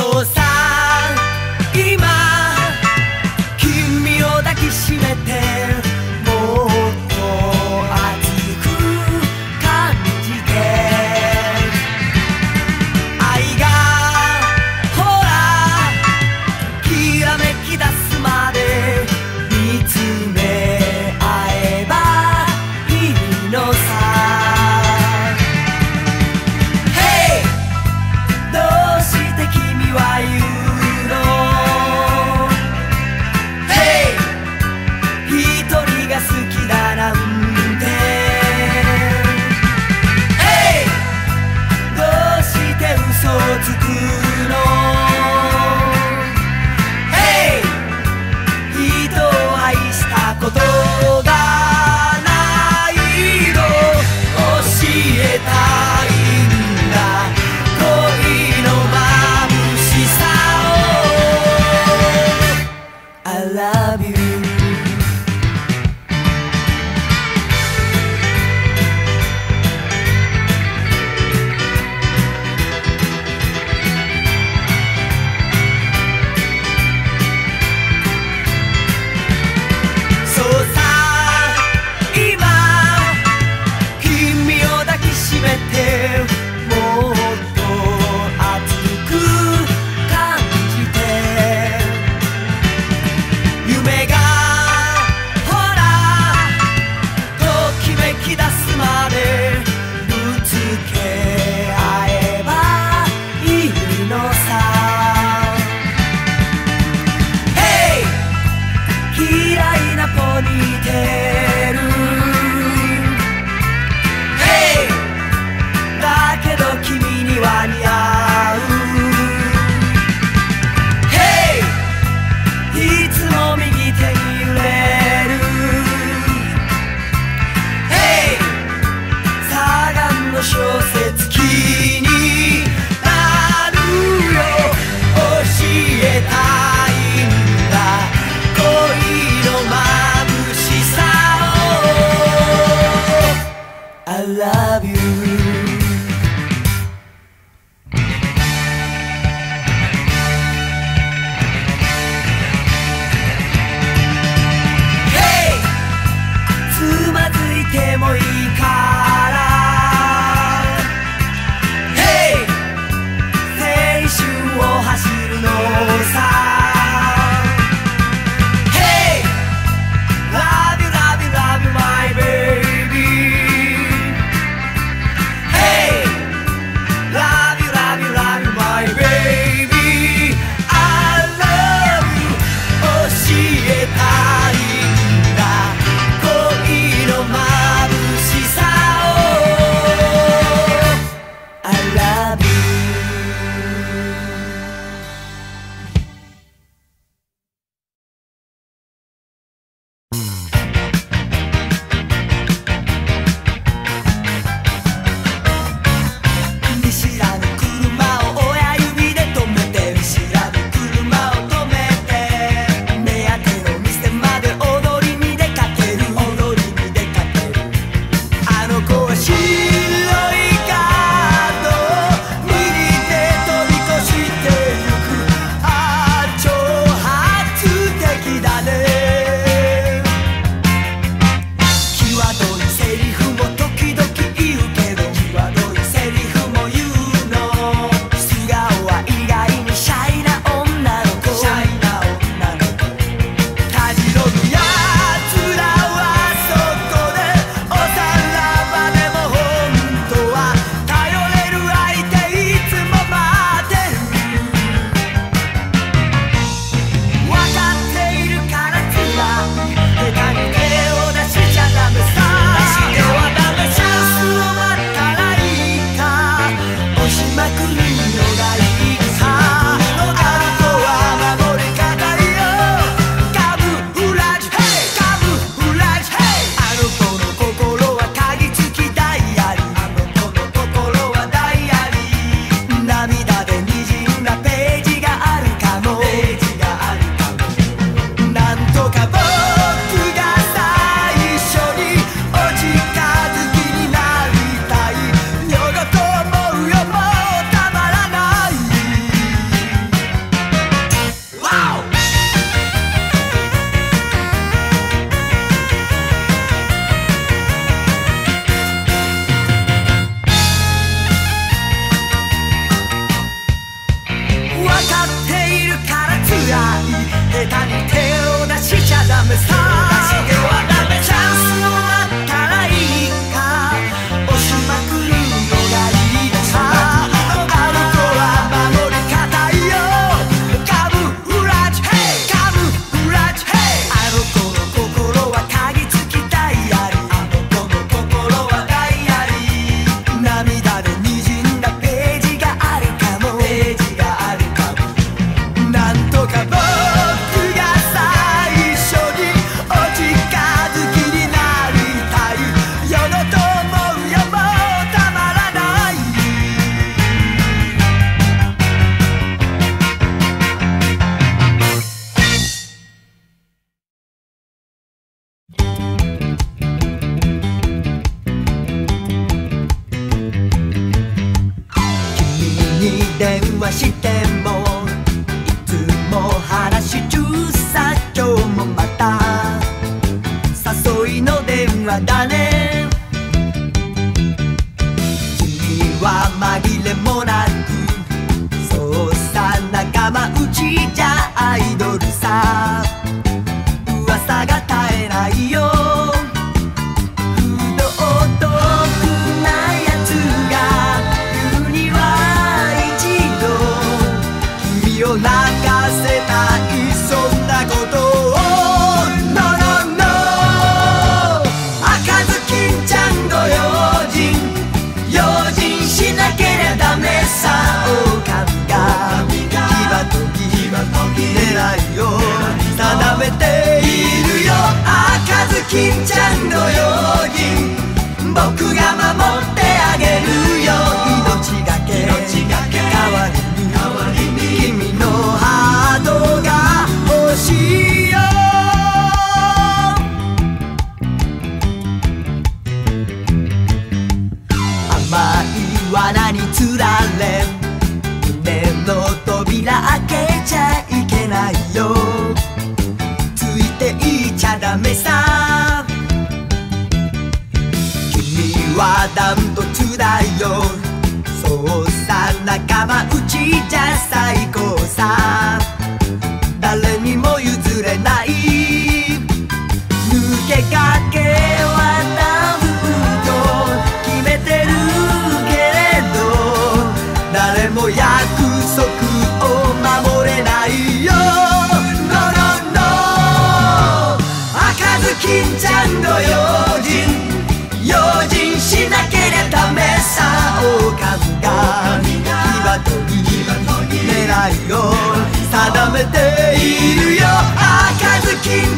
そうさ。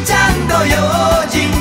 ちゃんと用心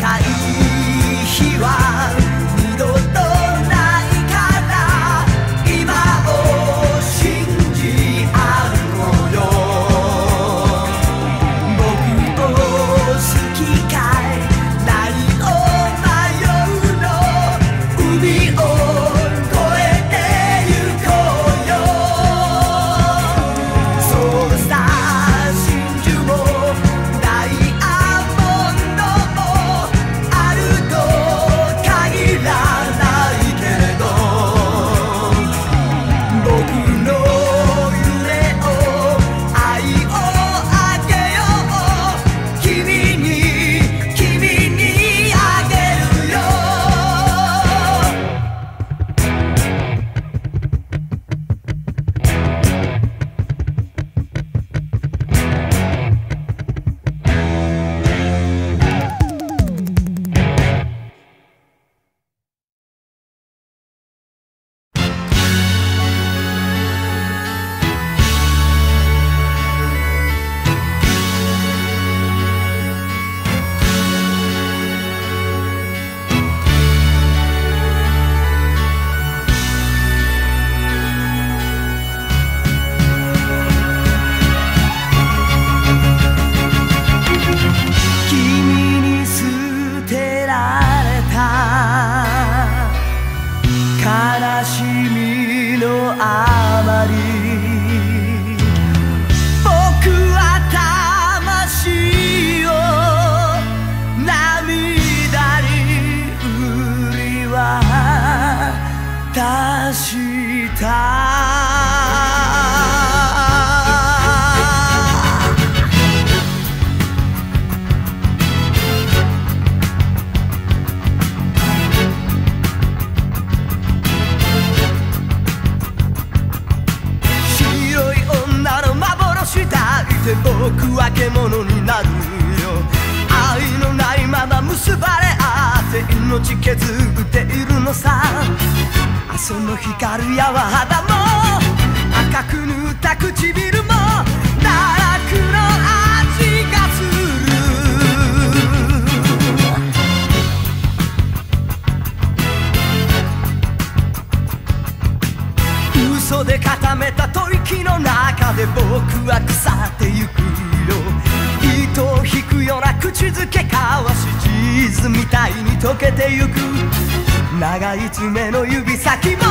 I て僕は獣になるよ。愛のないまま結ばれ合って命削っているのさ。その光や肌も。赤く塗った唇も。堕落の愛嘘で固めた吐息の中で僕は腐ってゆくよ糸を引くような口づけかわしチーズみたいに溶けてゆく。長い爪の指先も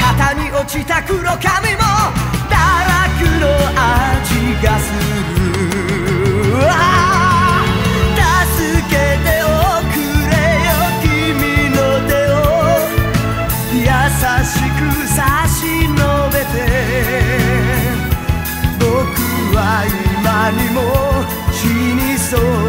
肩に落ちた黒髪も堕落の味がする。助けておくれよ君の手を。優しくさ何も気にそう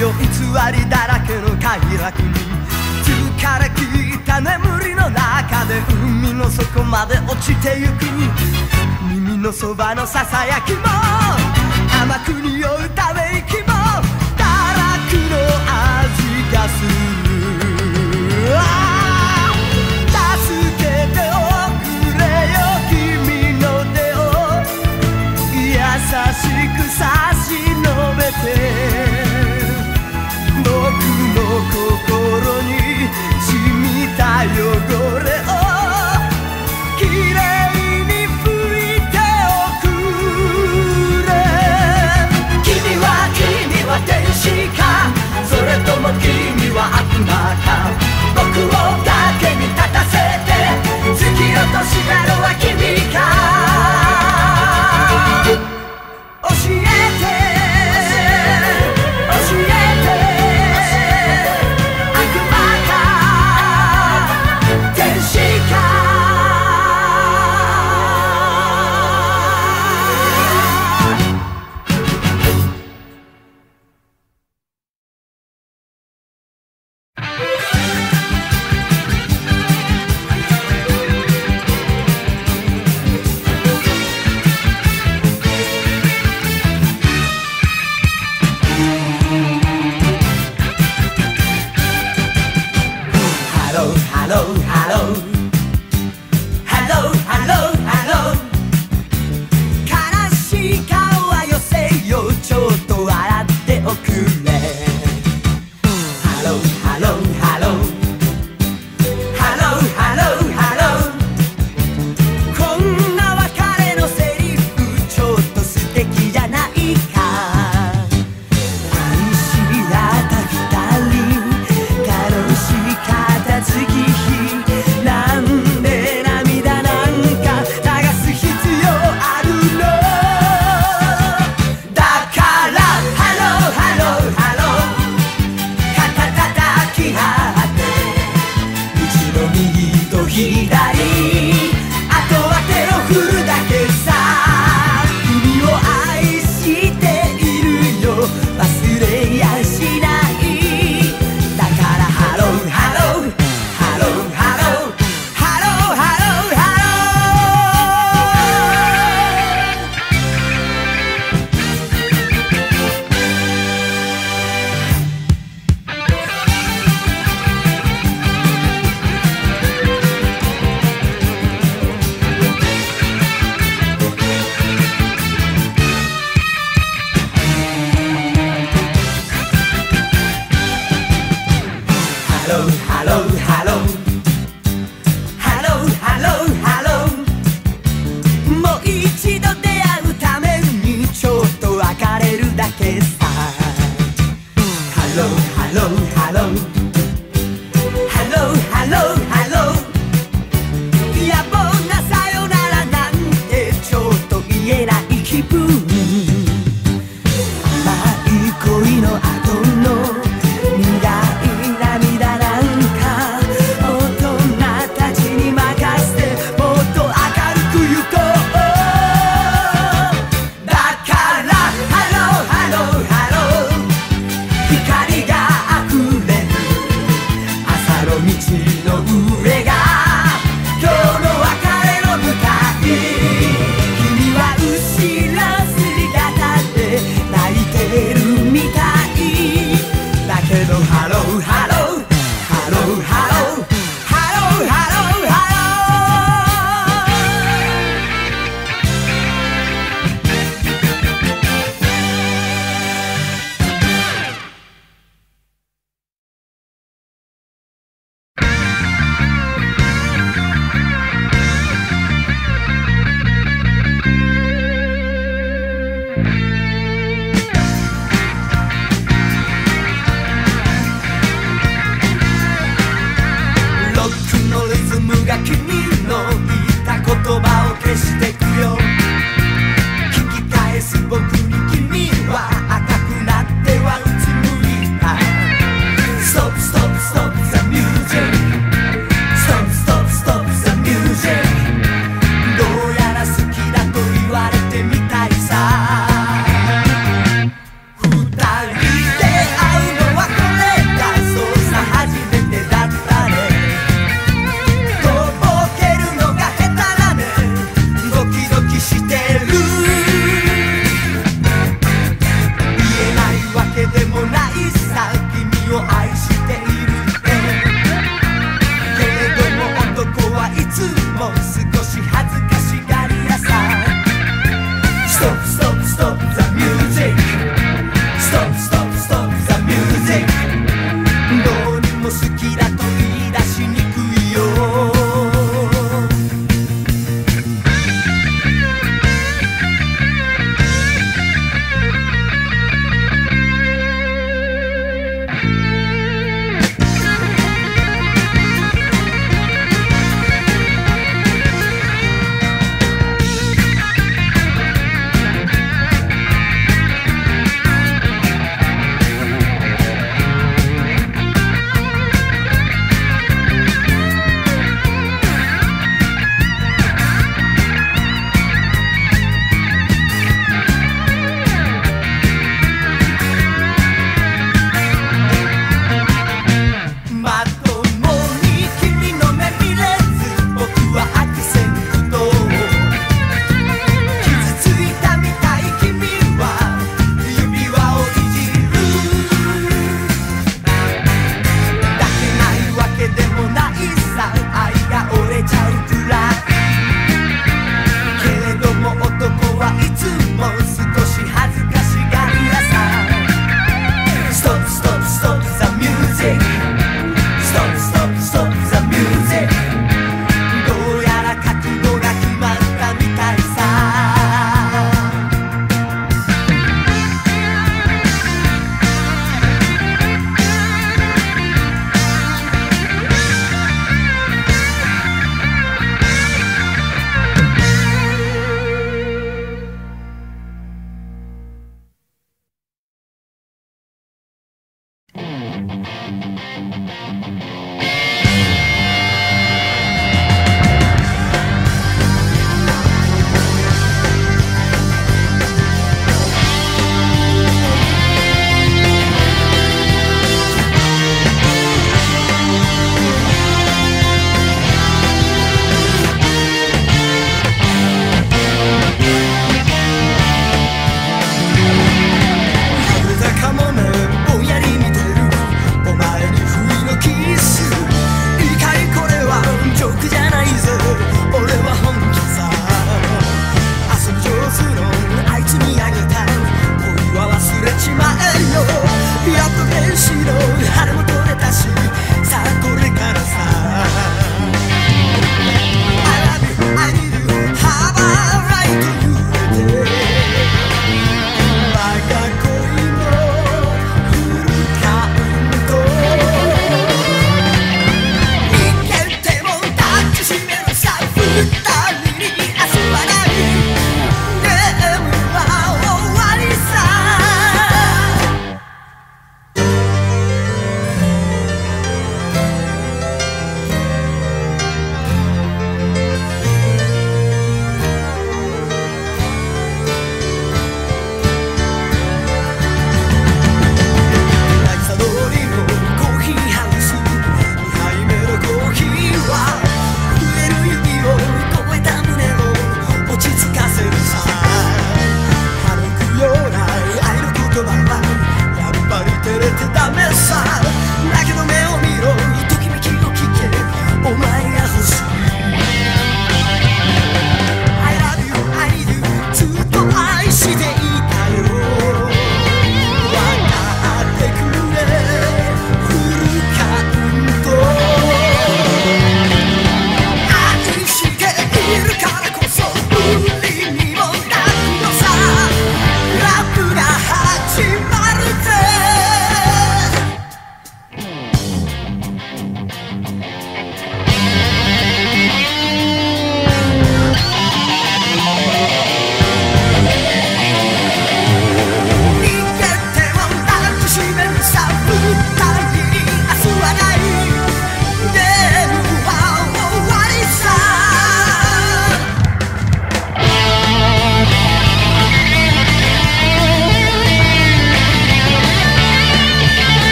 よ偽りだらけの快楽に疲れ切った眠りの中で海の底まで落ちてゆく耳のそばのささやきも甘く匂うため息も堕落の味がする。助けておくれよ君の手を。優しく差し伸べて。た汚れをきれいに拭いておくれ。君は君は天使か。それとも君は悪魔か。僕を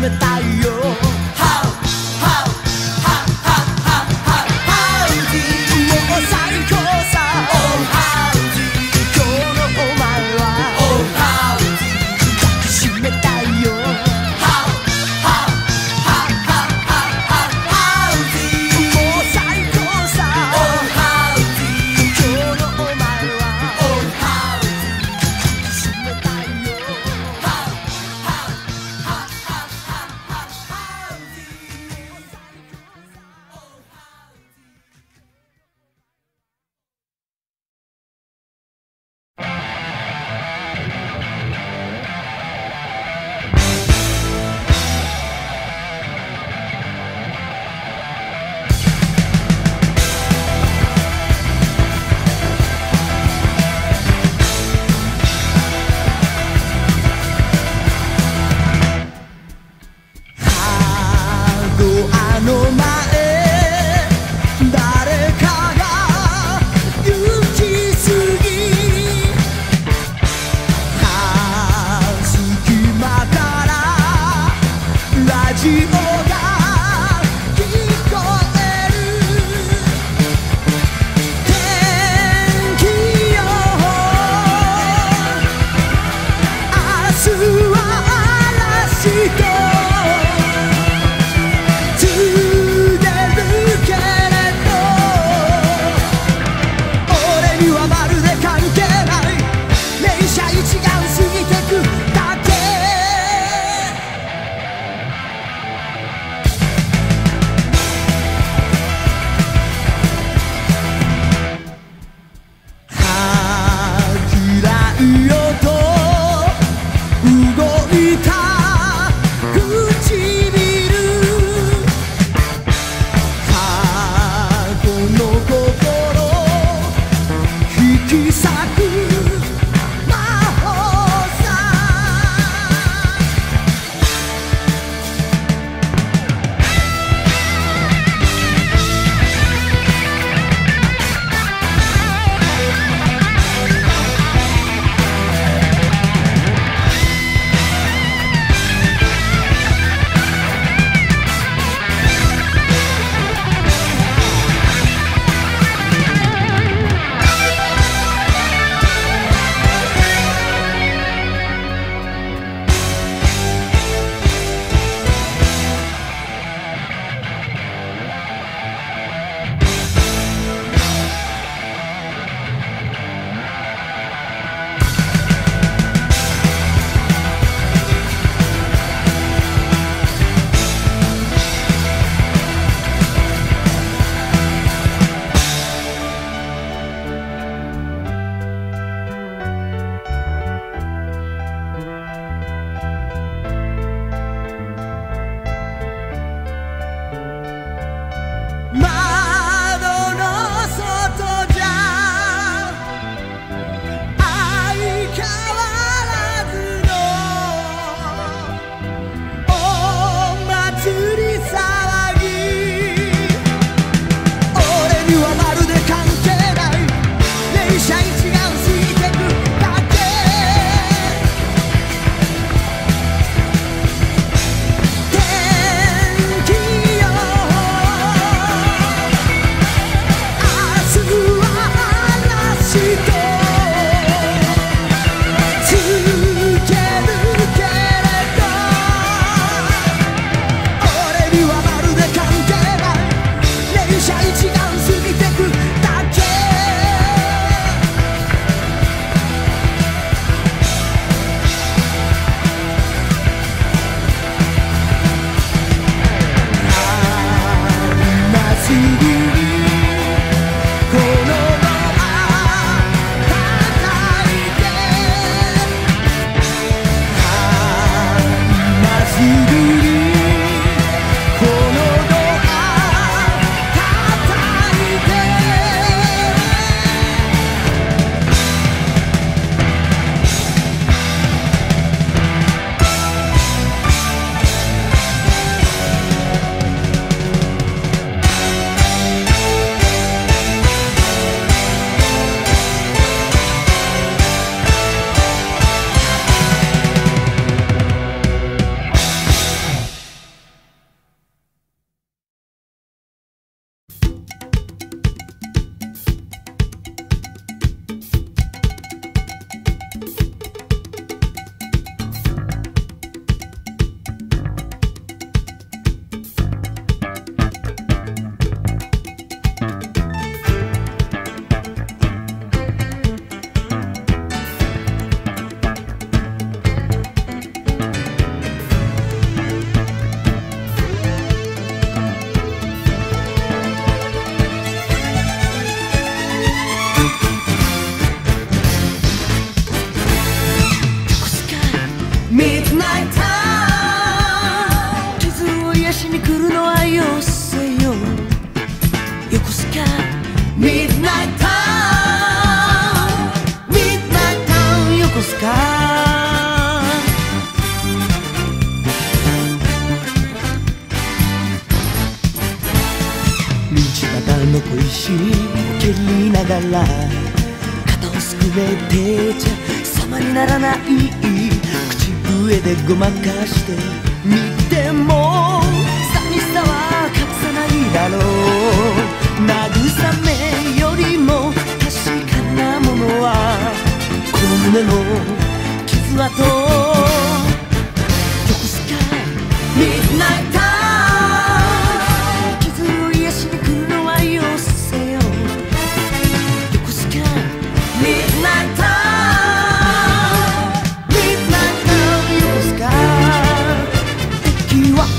冷たいよ。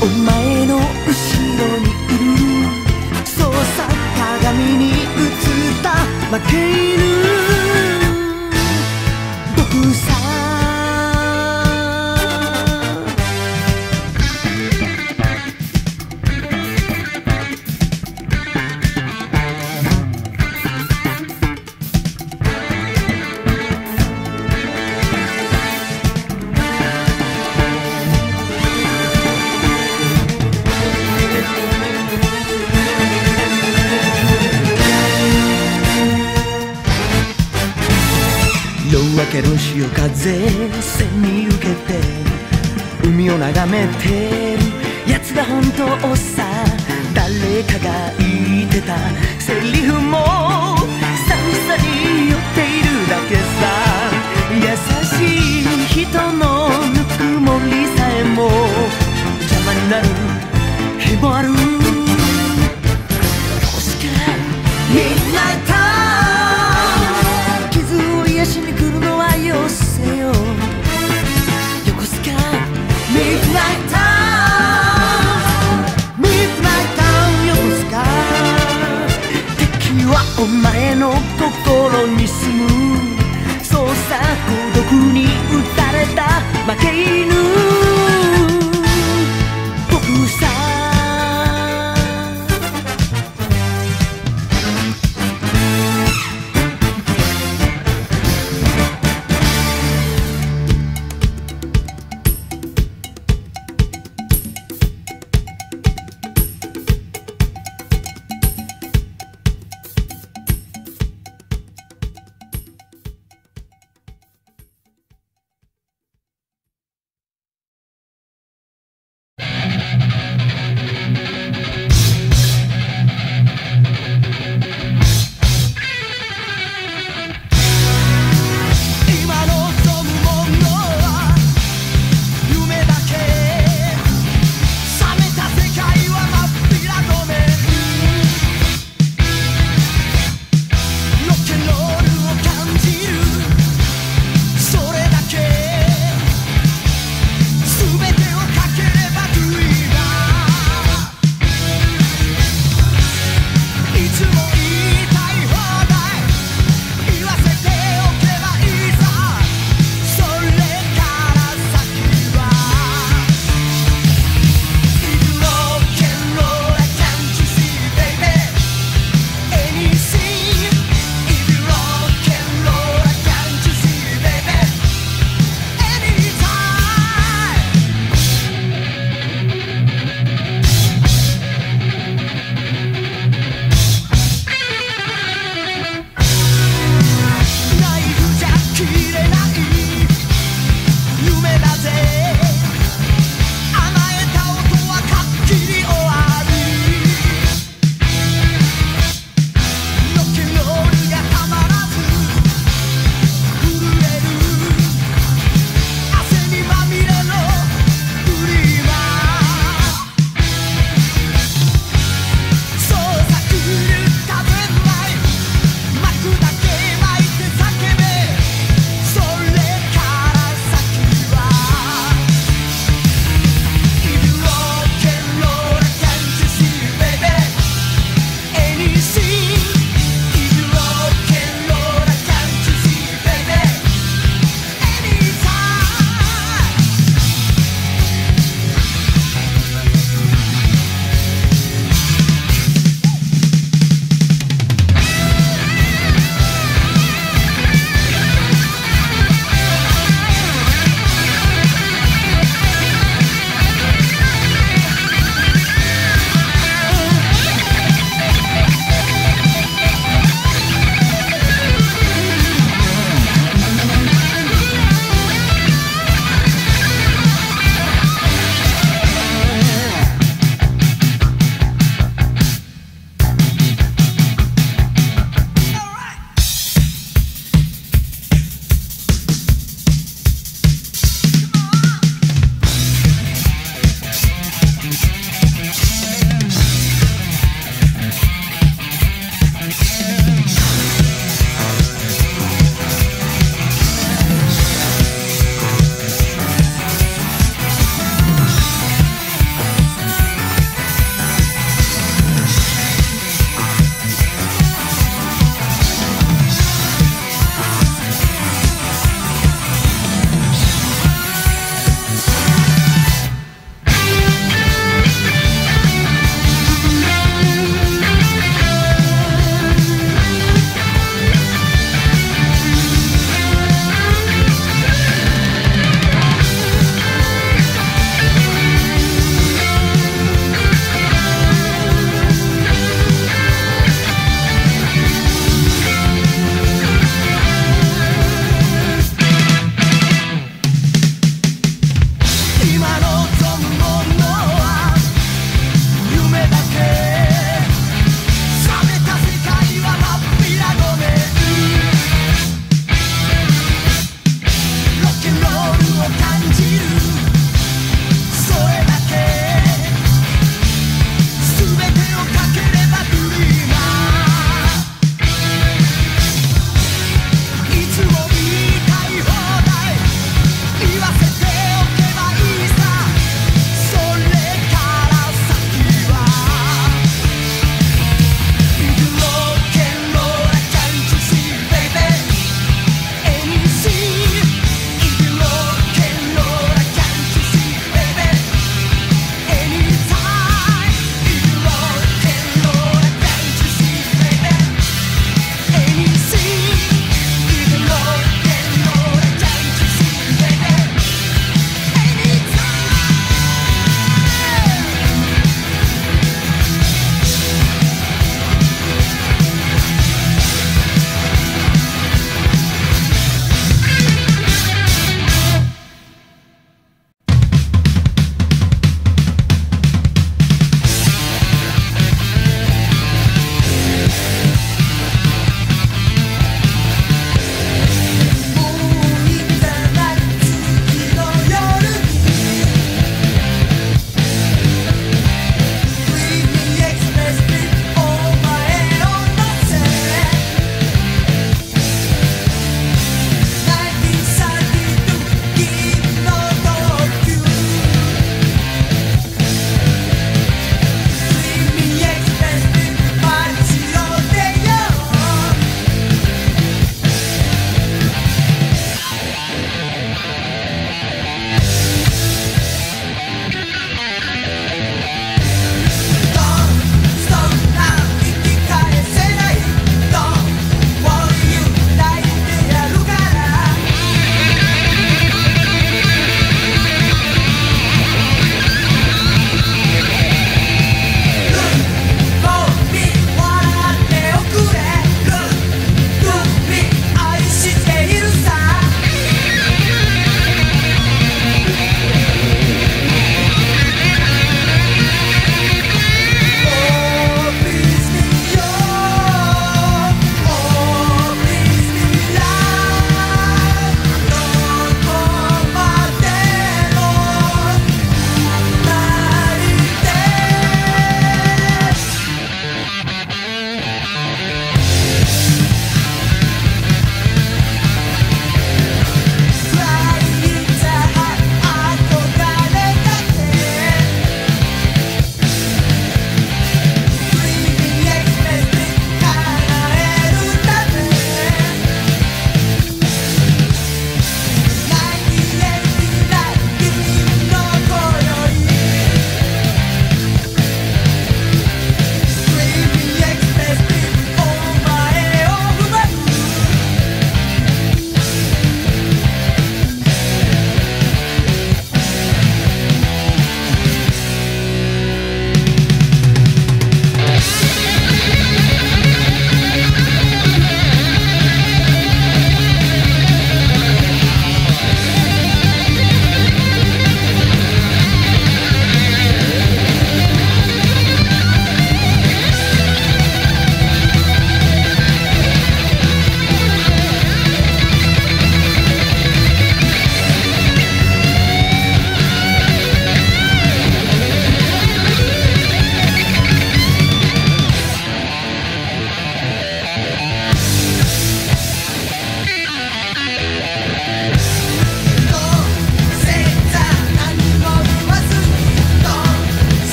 お前の後ろにいる。そうさ鏡に映った。負け犬。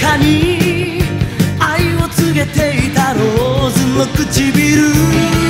かに愛を告げていたローズの唇。